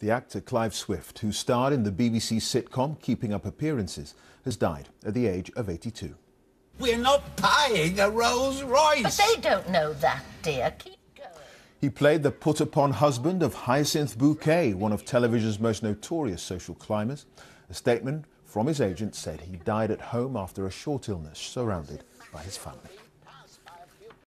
The actor Clive Swift, who starred in the BBC sitcom Keeping Up Appearances, has died at the age of 82. We're not buying a Rolls Royce. But they don't know that, dear. Keep going. He played the put upon husband of Hyacinth Bouquet, one of television's most notorious social climbers. A statement from his agent said he died at home after a short illness, surrounded by his family.